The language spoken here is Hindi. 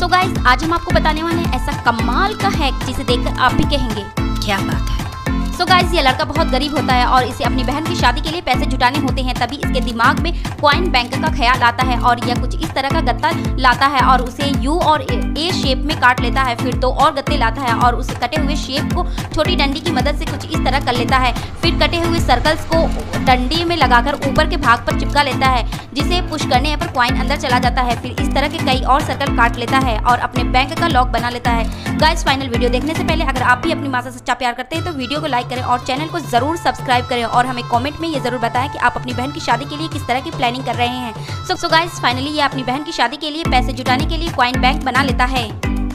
सो so गाइस आज हम आपको बताने वाले हैं ऐसा कमाल का हैक जिसे देखकर आप भी कहेंगे, क्या बात है? सो so गाइस ये लड़का बहुत गरीब होता है और इसे अपनी बहन की शादी के लिए पैसे जुटाने होते हैं, तभी इसके दिमाग में क्वाइन बैंक का ख्याल आता है और यह कुछ इस तरह का गत्ता लाता है और उसे यू और ए शेप में काट लेता है, फिर दो और गत्ते लाता है और उसे कटे हुए शेप को छोटी डंडी की मदद से कुछ इस तरह कर लेता है। फिर कटे हुए सर्कल्स को डंडी में लगाकर ऊपर के भाग पर चिपका लेता है, जिसे पुश करने पर क्वाइन अंदर चला जाता है। फिर इस तरह के कई और सर्कल काट लेता है और अपने बैंक का लॉक बना लेता है। गाइस फाइनल वीडियो देखने से पहले अगर आप भी अपनी माँ से सच्चा प्यार करते हैं तो वीडियो को लाइक करें और चैनल को ज़रूर सब्सक्राइब करें और हमें कॉमेंट में ये ज़रूर बताएँ कि आप अपनी बहन की शादी के लिए किस तरह की प्लानिंग कर रहे हैं। सो सो गाइस फाइनली ये अपनी बहन की शादी के लिए पैसे जुटाने के लिए क्वाइन बैंक बना लेता है।